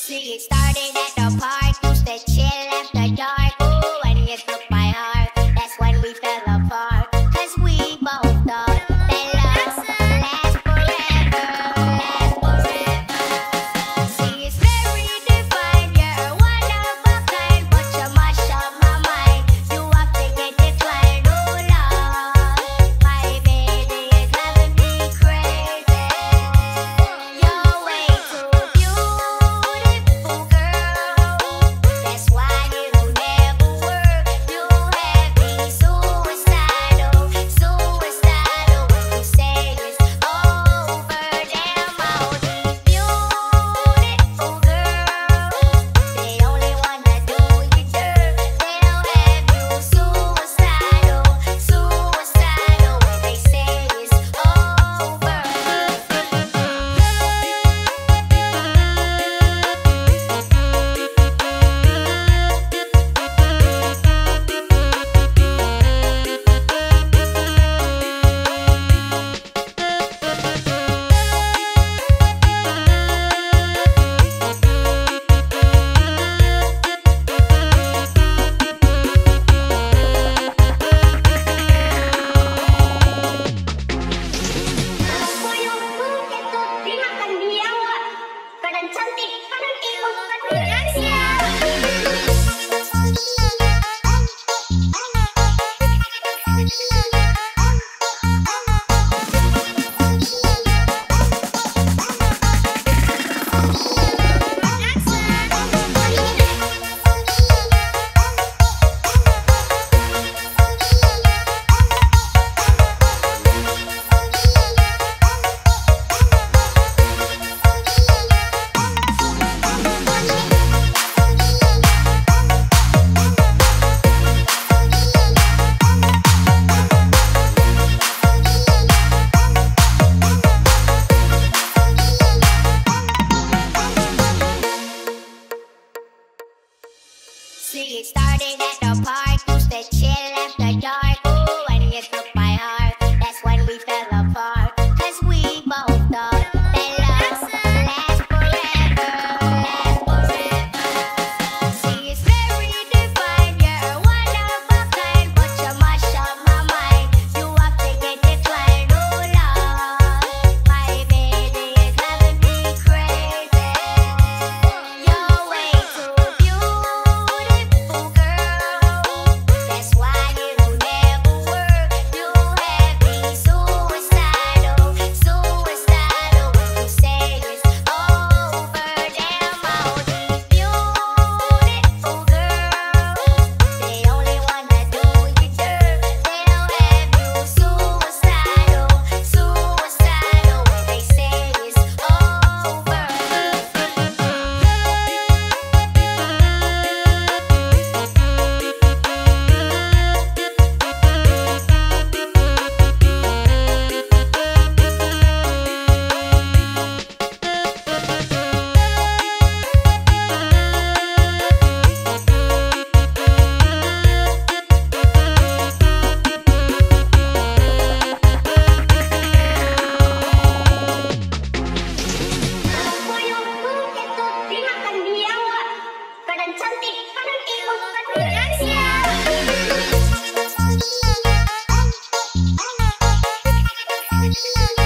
Started at the park, used to chill after dark. See, it started at the park, used to chill after dark. Thank you.